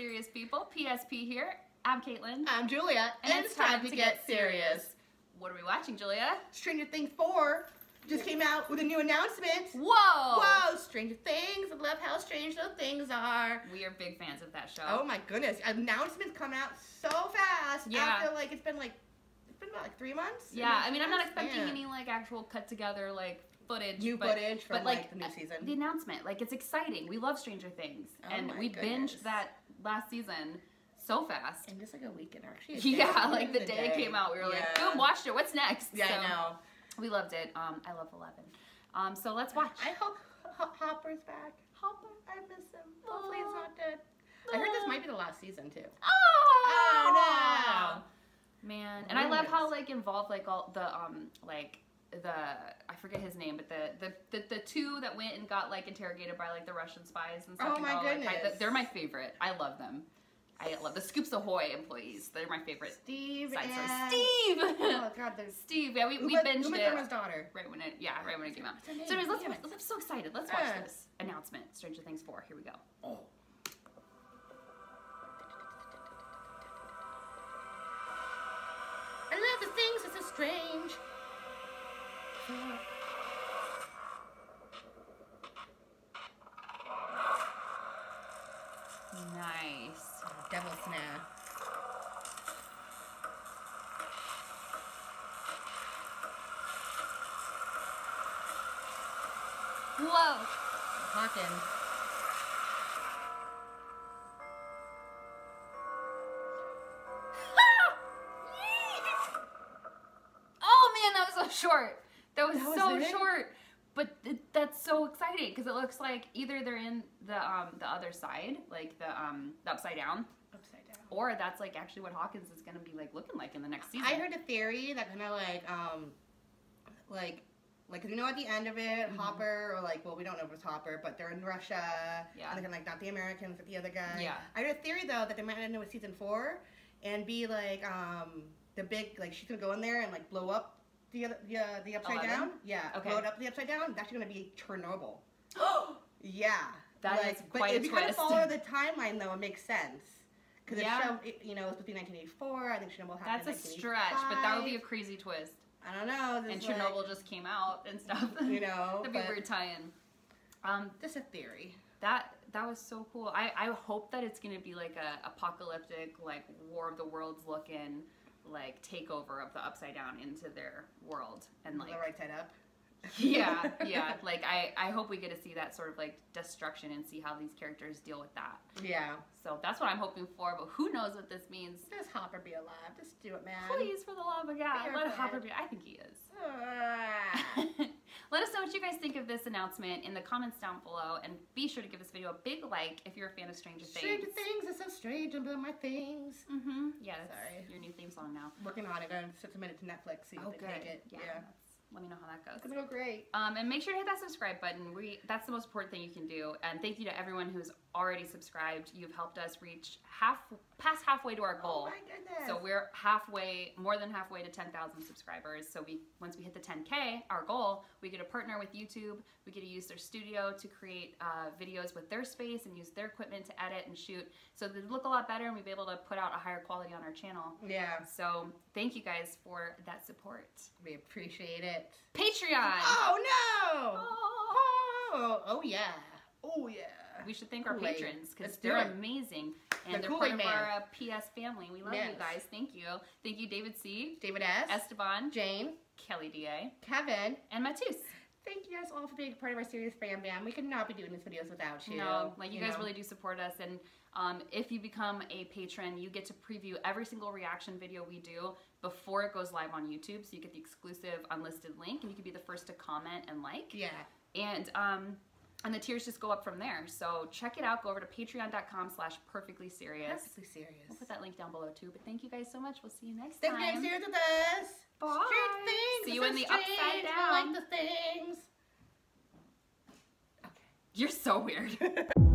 serious people. PSP here. I'm Caitlin. I'm Julia, And it's time to get serious. What are we watching, Julia? Stranger Things 4 just came out with a new announcement. Whoa! Whoa, Stranger Things. I love how strange those things are. We are big fans of that show. Oh my goodness. Announcements come out so fast. Yeah. After like, it's been like, it's been about like three months? yeah, I mean, I'm not expecting Yeah. any like actual cut together like footage. New but, footage from but, like, like the new uh, season. The announcement, like it's exciting. We love Stranger Things, Oh and we goodness. binged that last season so fast. In just like a weekend, actually. Yeah, like the a day it came out, we were like, boom, watched it. What's next? Yeah, So, I know. We loved it. Um, I love Eleven. Um, so let's watch. I hope Hopper's back. Hopper. I miss him. Hopefully he's not dead. I heard this might be the last season too. Oh, no. Man, and I love how like involved like all the um like the I forget his name, but the the the, the two that went and got like interrogated by like the Russian spies and stuff. Oh and my all, like, I- goodness. they're my favorite. I love them. I love the Scoops Ahoy employees. They're my favorite. Steve Side and. Steve. Oh God, there's Steve. Yeah, we, we Uma, binged Uma it Thurman's daughter. right when it yeah right when it came out. What's her name? So anyways, let's it. I'm so excited. Let's watch Yeah. this announcement. Stranger Things four. Here we go. Oh. I love the things that's so strange. Nice. Devil snap. Whoa. Hawkins. Oh man, that was so short. That was, That was so it? short. But it, that's so exciting because it looks like either they're in the um the other side, like the um the upside down, Upside down. or that's like actually what Hawkins is gonna be like looking like in the next season. I heard a theory that kind of like, um, like, like you know at the end of it, Mhm. Hopper or like, well, we don't know if it's Hopper, but they're in Russia. Yeah. And they're like not the Americans, but the other guy. Yeah. I heard a theory though that they might end up with season four, and be like, um, the big like she's gonna go in there and like blow up the the, uh, the upside Eleven? down. Yeah. Okay. It up the upside down. It's actually gonna be Chernobyl. Oh, Yeah. That like, is but quite if a you kind of follow the timeline though, it makes sense. Because Yeah. it you know, it was between 1984. I think Chernobyl happened that's a stretch, but that would be a crazy twist. I don't know. And Chernobyl just came out and stuff. you know, That'd be a weird tie-in. Um, Just a theory. that that was so cool. I, I hope that it's gonna be like a apocalyptic, like War of the Worlds looking, like takeover of the Upside Down into their world, and like the right side up. yeah, yeah. Like I, I hope we get to see that sort of like destruction and see how these characters deal with that. Yeah. So that's what I'm hoping for. But who knows what this means? Just Hopper be alive. Just do it, man. Please, for the love of God, let Hopper be. I think he is. Ah. Let us know what you guys think of this announcement in the comments down below, and be sure to give this video a big like if you're a fan of Stranger Things. Stranger things are so strange and my things. Mm-hmm. Yeah, Sorry. your new theme song now. Working on it. I'm just submit it to Netflix. See if Oh, they good. take it. Yeah. Yeah. Let me know how that goes. It's gonna go great. Um, and make sure to hit that subscribe button. We that's the most important thing you can do. And thank you to everyone who's already subscribed. You've helped us reach half past halfway to our goal. Oh my goodness. So we're halfway, more than halfway to 10,000 subscribers. So we, once we hit the 10K, our goal, we get to partner with YouTube. We get to use their studio to create uh, videos with their space and use their equipment to edit and shoot. So they look a lot better and we'll be able to put out a higher quality on our channel. yeah. So thank you guys for that support. We appreciate it. Patreon. Oh no! Oh. Oh, oh yeah. Oh yeah. We should thank our Kool-Aid. patrons because they're it. amazing and The they're Kool-Aid part of our uh, PS family. We love you guys. Thank you. Thank you, David C, David S. Esteban, Jane. Kellie Da, Kevin. and Matus. Thank you guys all for being part of our serious fam bam. We could not be doing these videos without you. No, like you, guys know? really do support us, and um, if you become a patron, you get to preview every single reaction video we do before it goes live on YouTube. So you get the exclusive unlisted link, and you can be the first to comment and like. Yeah. And um, and the tiers just go up from there. So check it out. Go over to Patreon.com/slash Perfectly Serious. Perfectly serious. We'll put that link down below too. But thank you guys so much. We'll see you next Thanks for time. getting serious with us. Bye. Strange things. See you in the strange. upside I like the things. Okay. You're so weird.